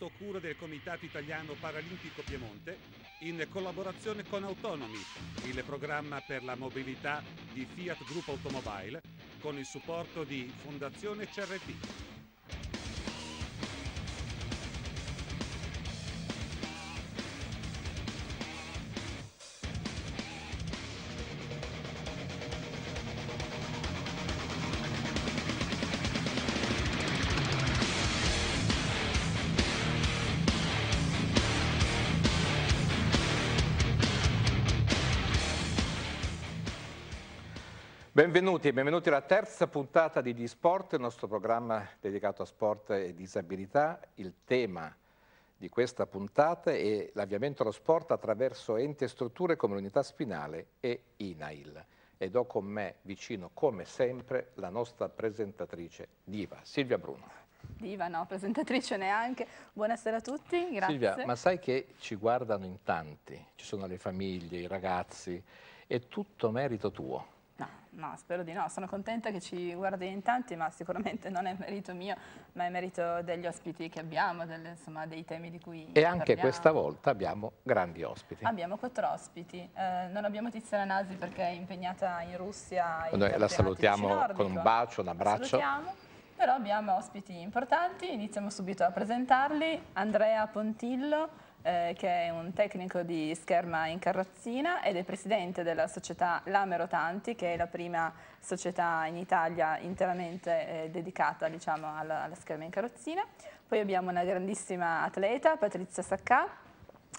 sotto cura del Comitato Italiano Paralimpico Piemonte in collaborazione con Autonomy, il programma per la mobilità di Fiat Group Automobile, con il supporto di Fondazione CRT. Benvenuti e benvenuti alla terza puntata di Disport, il nostro programma dedicato a sport e disabilità. Il tema di questa puntata è l'avviamento allo sport attraverso enti e strutture come l'unità spinale e INAIL. Ed ho con me vicino, come sempre, la nostra presentatrice diva, Silvia Bruno. Diva, no, presentatrice neanche. Buonasera a tutti, grazie. Silvia, ma sai che ci guardano in tanti, ci sono le famiglie, i ragazzi, è tutto merito tuo. No, no, spero di no. Sono contenta che ci guardi in tanti, ma sicuramente non è merito mio, ma è merito degli ospiti che abbiamo, delle, insomma, dei temi di cui E anche parliamo. questa volta abbiamo grandi ospiti. Abbiamo quattro ospiti. Eh, non abbiamo Tiziana Nasi perché è impegnata in Russia. In Noi la salutiamo con un bacio, un abbraccio. salutiamo. Però abbiamo ospiti importanti, iniziamo subito a presentarli. Andrea Pontillo, eh, che è un tecnico di scherma in carrozzina ed è presidente della società Lame Rotanti, che è la prima società in Italia interamente eh, dedicata diciamo, alla, alla, scherma in carrozzina. Poi abbiamo una grandissima atleta, Patrizia Saccà,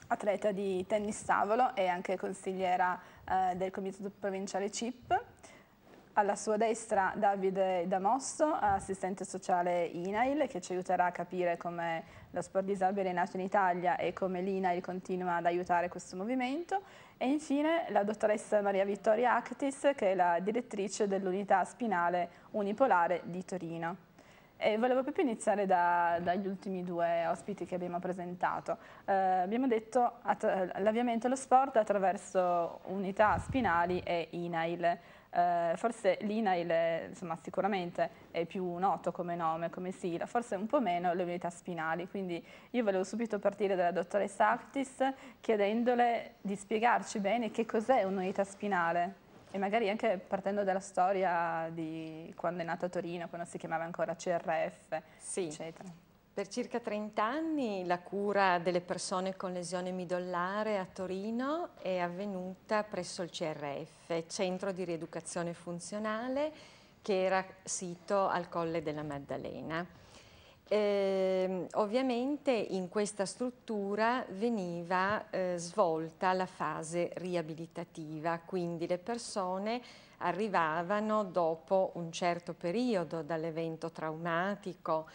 atleta di tennis tavolo e anche consigliera eh, del comitato provinciale CIP. Alla sua destra Davide Damosso, assistente sociale INAIL, che ci aiuterà a capire come lo sport disabile è nato in Italia e come l'INAIL continua ad aiutare questo movimento. E infine la dottoressa Maria Vittoria Actis, che è la direttrice dell'unità spinale unipolare di Torino. E volevo proprio iniziare da, dagli ultimi due ospiti che abbiamo presentato. Eh, abbiamo detto l'avviamento allo sport attraverso unità spinali e INAIL. Eh, forse l'INAIL insomma, sicuramente è più noto come nome, come sigla, forse un po' meno le unità spinali, quindi io volevo subito partire dalla dottoressa Actis chiedendole di spiegarci bene che cos'è un'unità spinale e magari anche partendo dalla storia di quando è nata Torino, quando si chiamava ancora CRF, sì. eccetera. Per circa 30 anni la cura delle persone con lesione midollare a Torino è avvenuta presso il CRF, Centro di Rieducazione Funzionale, che era sito al Colle della Maddalena. Eh, ovviamente in questa struttura veniva eh, svolta la fase riabilitativa, quindi le persone arrivavano dopo un certo periodo dall'evento traumatico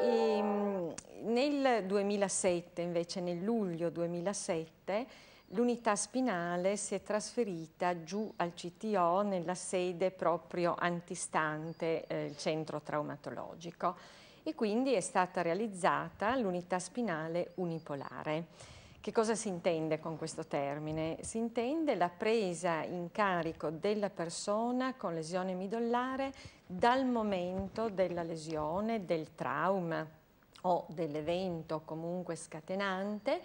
e, ehm, nel 2007, invece nel luglio 2007, l'unità spinale si è trasferita giù al CTO nella sede proprio antistante eh, il centro traumatologico e quindi è stata realizzata l'unità spinale unipolare. Che cosa si intende con questo termine? Si intende la presa in carico della persona con lesione midollare dal momento della lesione, del trauma o dell'evento comunque scatenante,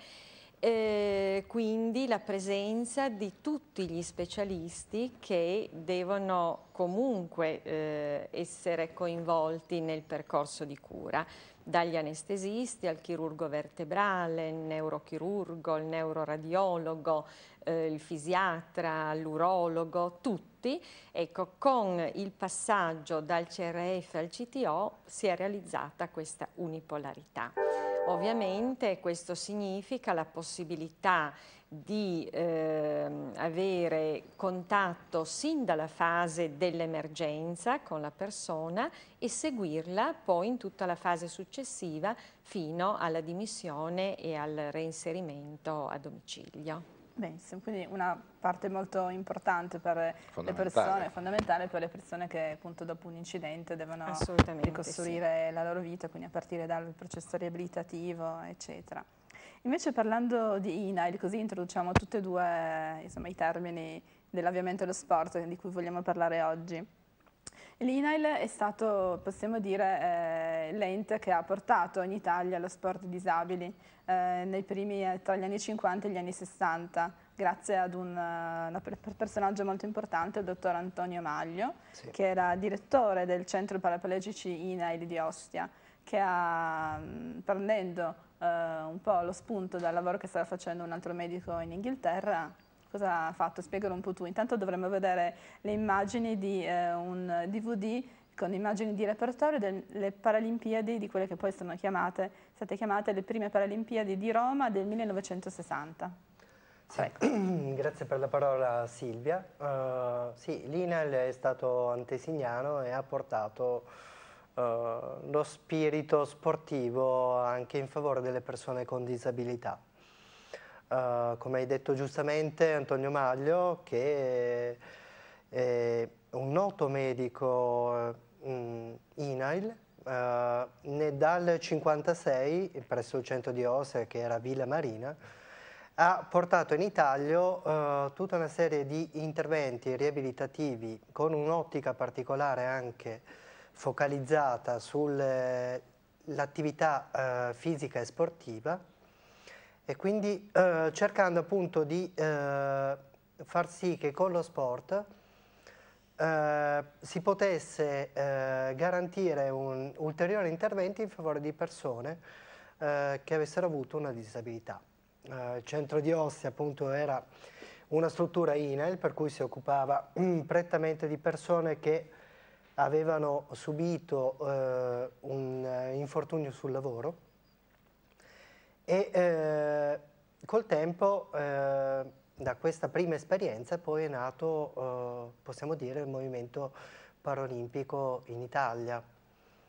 eh, quindi la presenza di tutti gli specialisti che devono comunque eh, essere coinvolti nel percorso di cura dagli anestesisti al chirurgo vertebrale, il neurochirurgo, il neuroradiologo, eh, il fisiatra, l'urologo, tutti, ecco, con il passaggio dal CRF al CTO si è realizzata questa unipolarità. Ovviamente questo significa la possibilità di eh, avere contatto sin dalla fase dell'emergenza con la persona e seguirla poi in tutta la fase successiva fino alla dimissione e al reinserimento a domicilio. Benissimo, quindi una parte molto importante per le persone, fondamentale per le persone che appunto dopo un incidente devono ricostruire sì. la loro vita, quindi a partire dal processo riabilitativo, eccetera. Invece parlando di INAIL, così introduciamo tutti e due insomma, i termini dell'avviamento dello sport di cui vogliamo parlare oggi. L'INAIL è stato, possiamo dire, eh, l'ente che ha portato in Italia lo sport disabili eh, primi, eh, tra gli anni 50 e gli anni 60, grazie ad un, un personaggio molto importante, il dottor Antonio Maglio, sì. che era direttore del Centro Paraplegici INAIL di Ostia, che ha, mm, prendendo uh, un po' lo spunto dal lavoro che stava facendo un altro medico in Inghilterra, Cosa ha fatto? Spiegalo un po' tu. Intanto dovremmo vedere le immagini di eh, un DVD con immagini di repertorio delle Paralimpiadi di quelle che poi sono chiamate, state chiamate le prime Paralimpiadi di Roma del 1960. Sì. Grazie per la parola Silvia. Uh, sì, l'INAL è stato antesignano e ha portato lo spirito sportivo anche in favore delle persone con disabilità. Uh, come hai detto giustamente Antonio Maglio, che è un noto medico um, INAIL, uh, ne dal 1956 presso il centro di Osea, che era Villa Marina, ha portato in Italia uh, tutta una serie di interventi riabilitativi con un'ottica particolare anche focalizzata sull'attività fisica e sportiva e quindi eh, cercando appunto di eh, far sì che con lo sport eh, si potesse eh, garantire un, ulteriori interventi in favore di persone eh, che avessero avuto una disabilità. Eh, il centro di Ostia appunto era una struttura INEL per cui si occupava prettamente di persone che avevano subito un infortunio sul lavoro e eh, col tempo, eh, da questa prima esperienza, poi è nato, eh, possiamo dire, il movimento paralimpico in Italia.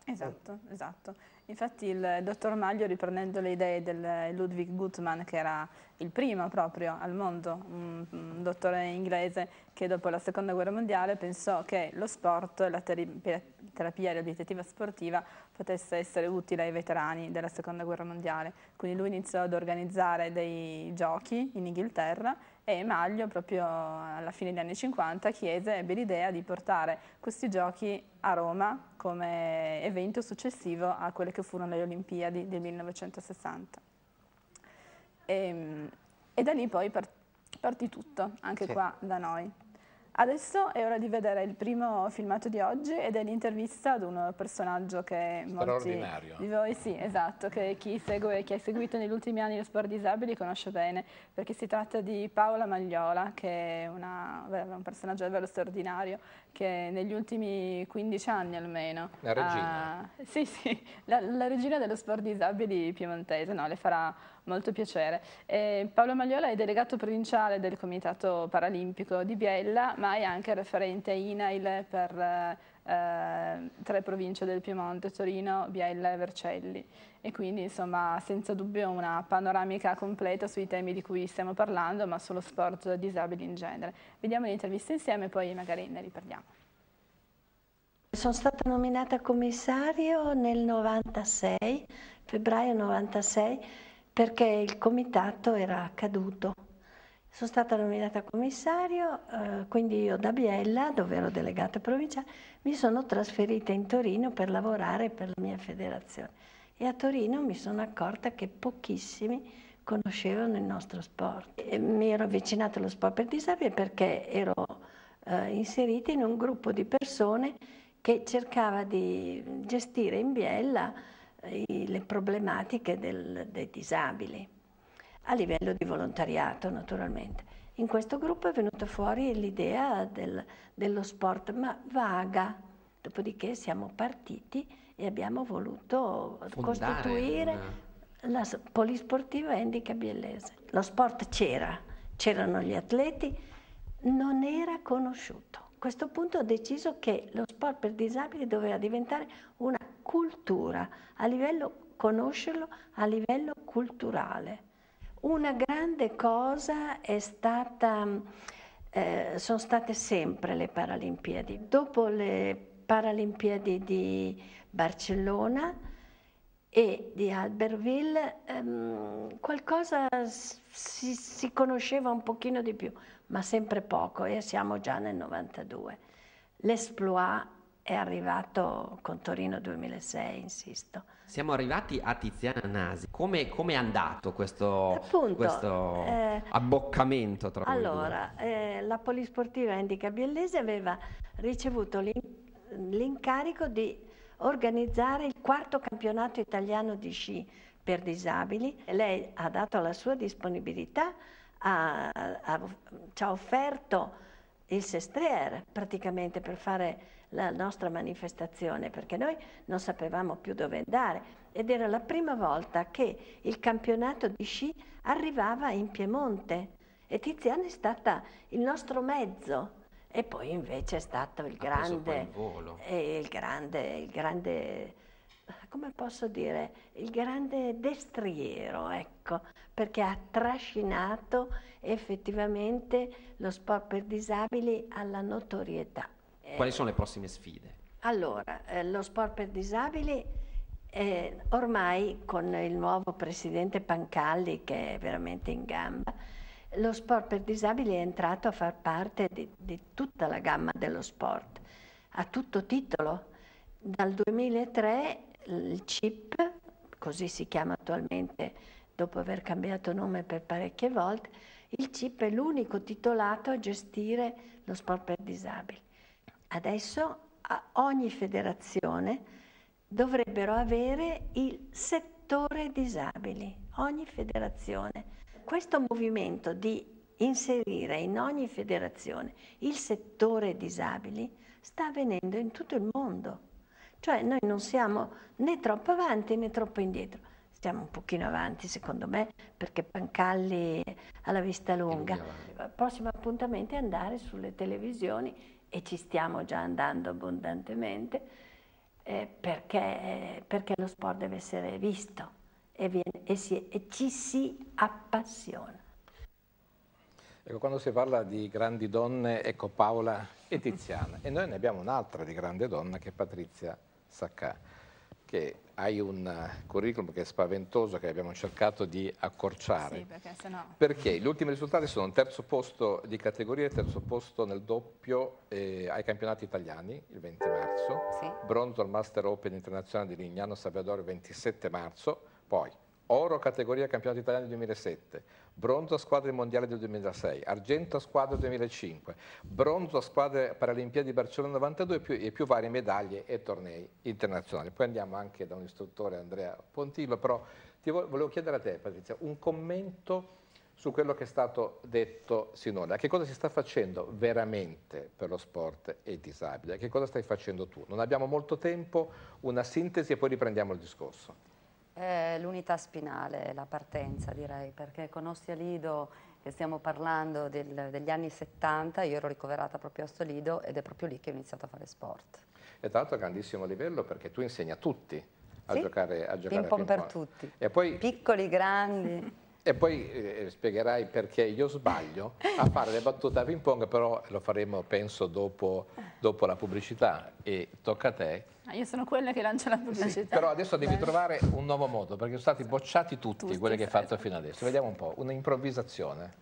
Esatto, esatto. Infatti il dottor Maglio, riprendendo le idee del Ludwig Gutmann, che era il primo proprio al mondo, un dottore inglese che dopo la seconda guerra mondiale pensò che lo sport, la terapia riabilitativa sportiva potesse essere utile ai veterani della seconda guerra mondiale. Quindi lui iniziò ad organizzare dei giochi in Inghilterra e Maglio proprio alla fine degli anni 50 chiese, ebbe l'idea di portare questi giochi a Roma come evento successivo a quelle che furono le Olimpiadi del 1960. E, ehm, e da lì poi partì tutto, anche sì. qua da noi. Adesso è ora di vedere il primo filmato di oggi ed è l'intervista ad un personaggio che molti di voi, sì, esatto, che chi segue, chi ha seguito negli ultimi anni lo sport disabili conosce bene, perché si tratta di Paola Magliola, che è una, un personaggio davvero straordinario, che negli ultimi 15 anni almeno... La regina. Ha, sì, sì, la, la regina dello sport disabili piemontese, no, le farà molto piacere. Eh, Paolo Magliola è delegato provinciale del Comitato Paralimpico di Biella, ma è anche referente INAIL per eh, tre province del Piemonte, Torino, Biella e Vercelli. E quindi insomma senza dubbio una panoramica completa sui temi di cui stiamo parlando, ma sullo sport disabili in genere. Vediamo l'intervista insieme e poi magari ne riparliamo. Sono stata nominata commissario nel 96, febbraio 96, perché il comitato era caduto. Sono stata nominata commissario, eh, quindi io da Biella, dove ero delegata provinciale, mi sono trasferita in Torino per lavorare per la mia federazione. E a Torino mi sono accorta che pochissimi conoscevano il nostro sport. E mi ero avvicinata allo sport per disabili perché ero eh, inserita in un gruppo di persone che cercava di gestire in Biella le problematiche del, dei disabili, a livello di volontariato naturalmente. In questo gruppo è venuta fuori l'idea del, dello sport, ma vaga, dopodiché siamo partiti e abbiamo voluto Fondare costituire una... la polisportiva Handicap Biellese. Lo sport c'era, c'erano gli atleti, non era conosciuto. Questo punto ho deciso che lo sport per disabili doveva diventare una cultura, a livello conoscerlo a livello culturale. Una grande cosa è stata, eh, sono state sempre le Paralimpiadi. Dopo le Paralimpiadi di Barcellona e di Albertville ehm, qualcosa si, si conosceva un pochino di più, ma sempre poco e siamo già nel 92. L'esploit è arrivato con Torino 2006, insisto. Siamo arrivati a Tiziana Nasi. Come è andato questo, Appunto, questo eh, abboccamento tra Allora, eh, la Polisportiva Indica Biellese aveva ricevuto l'in- l'incarico di organizzare il quarto campionato italiano di sci per disabili. Lei ha dato la sua disponibilità, ha- ha- ci ha offerto il Sestriere praticamente per fare la nostra manifestazione, perché noi non sapevamo più dove andare ed era la prima volta che il campionato di sci arrivava in Piemonte e Tiziana è stata il nostro mezzo. E poi invece è stato il grande, eh, il grande, il grande, come posso dire, il grande destriero, ecco, perché ha trascinato effettivamente lo sport per disabili alla notorietà. Eh, Quali sono le prossime sfide? allora, eh, lo sport per disabili, eh, ormai con il nuovo presidente Pancalli che è veramente in gamba, lo sport per disabili è entrato a far parte di, di tutta la gamma dello sport, a tutto titolo. Dal 2003 il CIP, così si chiama attualmente dopo aver cambiato nome per parecchie volte, il CIP è l'unico titolato a gestire lo sport per disabili. Adesso a ogni federazione dovrebbero avere il settore disabili, ogni federazione. Questo movimento di inserire in ogni federazione il settore disabili sta avvenendo in tutto il mondo. Cioè noi non siamo né troppo avanti né troppo indietro, stiamo un pochino avanti secondo me perché Pancalli ha la vista lunga. Il prossimo appuntamento è andare sulle televisioni e ci stiamo già andando abbondantemente eh, perché, perché lo sport deve essere visto e, viene- e si- e ci si appassiona. Ecco, quando si parla di grandi donne, ecco Paola e Tiziana. E noi ne abbiamo un'altra di grande donna che è Patrizia Saccà, che hai un eh, curriculum che è spaventoso, che abbiamo cercato di accorciare. Sì, perché sennò... Perché gli ultimi risultati sono un terzo posto di categoria e terzo posto nel doppio eh, ai campionati italiani il 20 marzo, Sì. bronzo al Master Open internazionale di Lignano Sabbiadoro il 27 marzo, poi oro categoria campionato italiano del 2007, bronzo a squadre mondiali del 2006, argento a squadre 2005, bronzo a squadre Paralimpiadi di Barcellona 92 e più, e più varie medaglie e tornei internazionali. Poi andiamo anche da un istruttore Andrea Pontillo, però ti vo- volevo chiedere a te Patrizia un commento su quello che è stato detto sinora. Che cosa si sta facendo veramente per lo sport e i disabili? Che cosa stai facendo tu? Non abbiamo molto tempo, una sintesi e poi riprendiamo il discorso. Eh, L'unità spinale, la partenza direi, perché con Ostia Lido, che stiamo parlando del- degli anni 70, io ero ricoverata proprio a Ostia Lido ed è proprio lì che ho iniziato a fare sport. E tra l'altro a grandissimo livello perché tu insegni a tutti a Sì, giocare a giocare Ping pong per ping pong. tutti, E poi, piccoli, grandi. E poi eh, spiegherai perché io sbaglio a fare le battute a ping pong, però lo faremo penso dopo, dopo la pubblicità e tocca a te. Ah, io sono quella che lancia la Sì, pubblicità. però adesso devi trovare un nuovo modo perché sono stati bocciati tutti, Tutti, quelli che hai sì, fatto sì. fino adesso. Vediamo un po', un'improvvisazione.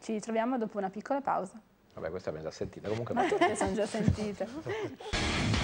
Ci ritroviamo dopo una piccola pausa. Vabbè, questa abbiamo già sentita. Comunque Ma tutte sono già sentite.